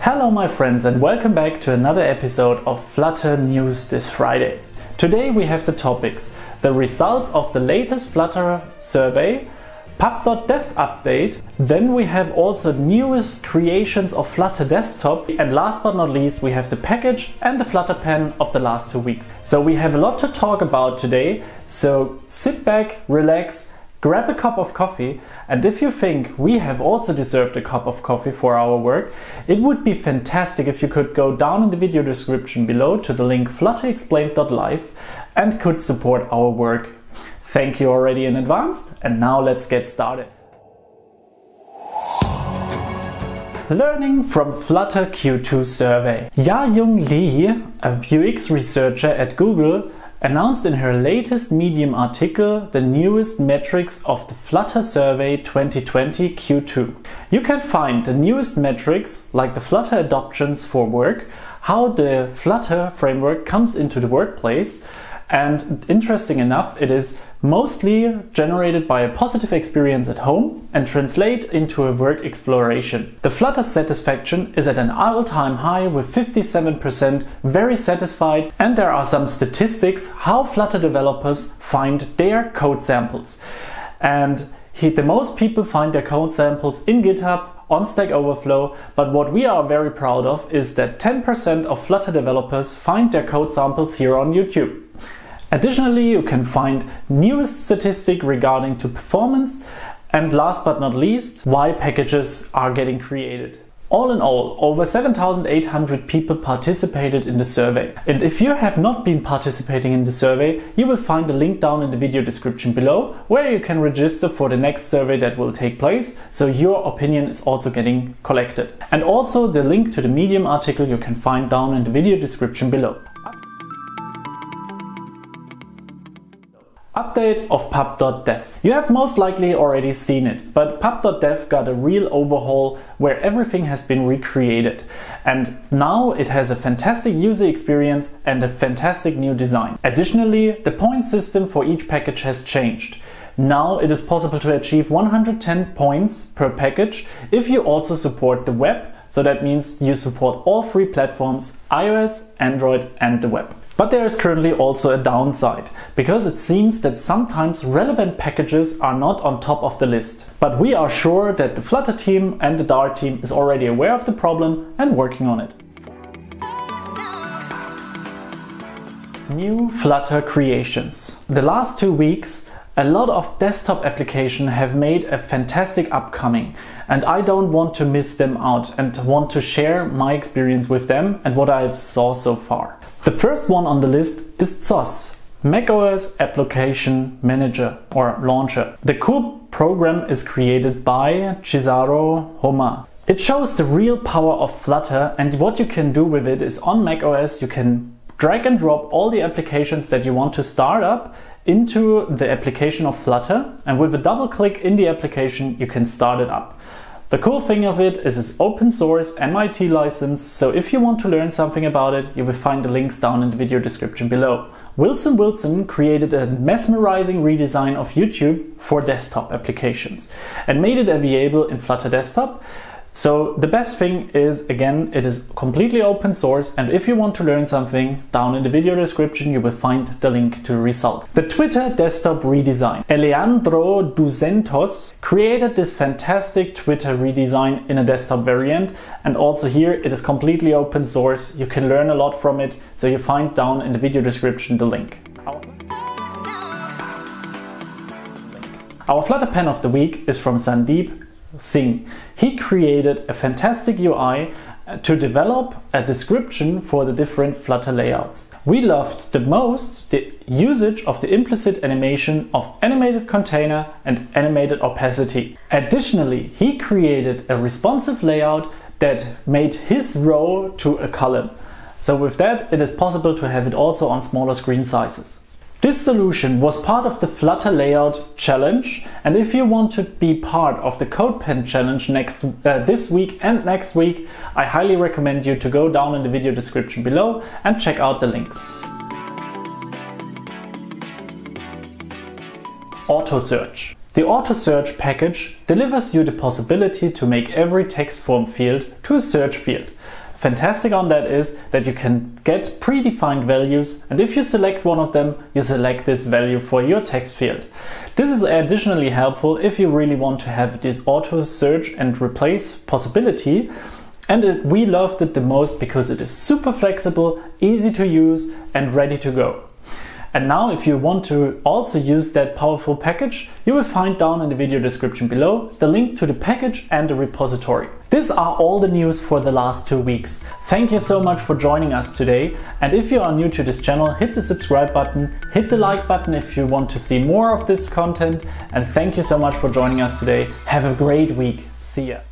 Hello my friends and welcome back to another episode of Flutter News this Friday. Today we have the topics, the results of the latest Flutter survey, pub.dev update, then we have also newest creations of Flutter Desktop and last but not least we have the package and the Flutter pen of the last two weeks. So we have a lot to talk about today, so sit back, relax, grab a cup of coffee and if you think we have also deserved a cup of coffee for our work, it would be fantastic if you could go down in the video description below to the link flutterexplained.live and could support our work. Thank you already in advance and now let's get started. Learning from Flutter Q2 survey. JaYoung Lee, a UX researcher at Google, announced in her latest Medium article the newest metrics of the Flutter Survey 2020 Q2. You can find the newest metrics like the Flutter adoptions for work, how the Flutter framework comes into the workplace, and interesting enough, it is mostly generated by a positive experience at home and translate into a work exploration. The Flutter satisfaction is at an all-time high with 57% very satisfied and there are some statistics how Flutter developers find their code samples. And he, the most people find their code samples in GitHub on Stack Overflow, but what we are very proud of is that 10% of Flutter developers find their code samples here on YouTube. Additionally, you can find newest statistic regarding to performance and last but not least, why packages are getting created. All in all, over 7,800 people participated in the survey. And if you have not been participating in the survey, you will find a link down in the video description below where you can register for the next survey that will take place, so your opinion is also getting collected. And also the link to the Medium article you can find down in the video description below. Update of pub.dev. You have most likely already seen it, but pub.dev got a real overhaul where everything has been recreated. And now it has a fantastic user experience and a fantastic new design. Additionally, the point system for each package has changed. Now it is possible to achieve 110 points per package if you also support the web. So that means you support all three platforms, iOS, Android and the web. But there is currently also a downside, because it seems that sometimes relevant packages are not on top of the list. But we are sure that the Flutter team and the Dart team is already aware of the problem and working on it. New Flutter creations. The last two weeks a lot of desktop applications have made a fantastic upcoming and I don't want to miss them out and want to share my experience with them and what I've saw so far. The first one on the list is ZOS, macOS Application Manager or Launcher. The cool program is created by Chiziaruhoma. It shows the real power of Flutter and what you can do with it is on macOS you can drag and drop all the applications that you want to start up into the application of Flutter and with a double click in the application you can start it up. The cool thing of it is it's open source MIT license, so if you want to learn something about it, you will find the links down in the video description below. Wilson Wilson created a mesmerizing redesign of YouTube for desktop applications and made it available in Flutter Desktop so the best thing is, again, it is completely open source and if you want to learn something, down in the video description you will find the link to the result. The Twitter desktop redesign. Eleandro Duzentos created this fantastic Twitter redesign in a desktop variant and also here it is completely open source. You can learn a lot from it, so you find down in the video description the link. Our Flutter pen of the week is from Sandeep Singh. He created a fantastic UI uh, to develop a description for the different Flutter layouts. We loved the most the usage of the implicit animation of animated container and animated opacity. Additionally, he created a responsive layout that made his row to a column. So with that, it is possible to have it also on smaller screen sizes. This solution was part of the Flutter Layout Challenge and if you want to be part of the CodePen Challenge next uh, this week and next week, I highly recommend you to go down in the video description below and check out the links. Auto Search. The auto search package delivers you the possibility to make every text form field to a search field. Fantastic on that is that you can get predefined values and if you select one of them, you select this value for your text field. This is additionally helpful if you really want to have this auto search and replace possibility and it, we loved it the most because it is super flexible, easy to use and ready to go. And now if you want to also use that powerful package, you will find down in the video description below the link to the package and the repository. These are all the news for the last two weeks. Thank you so much for joining us today. And if you are new to this channel, hit the subscribe button, hit the like button if you want to see more of this content. And thank you so much for joining us today. Have a great week. See ya.